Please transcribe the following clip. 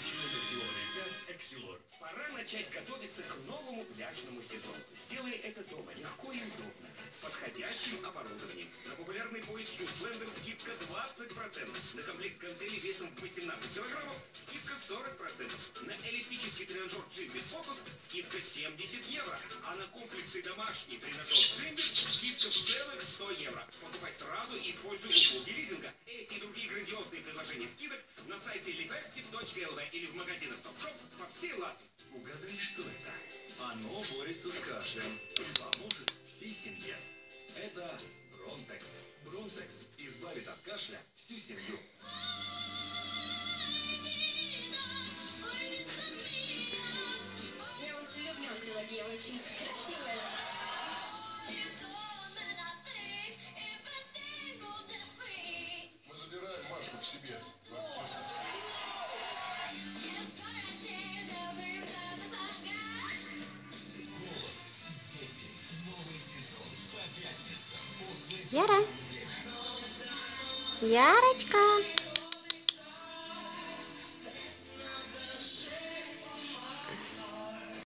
Исключительно теория 5 Эксилор. Пора начать готовиться к новому пляжному сезону. Сделай это дома легко и удобно, с подходящим оборудованием. На популярный пояс Юслендер скидка 20%. На комплект гантелей весом в 18 килограммов скидка 40%. На эллиптический тренажер Джимби Фокус скидка 70 евро. А на комплексный домашний тренажер Джимби скидка целых 100 евро. Покупай сразу и используй услуги на сайте liveactive.lv или в магазинах Топшоп по всей Латвии. Угадай, что это? Оно борется с кашлем и поможет всей семье. Это Бронтекс. Бронтекс избавит от кашля всю семью. Я вас влюблен, Пелагея, очень красивая. Яра. Ярочка.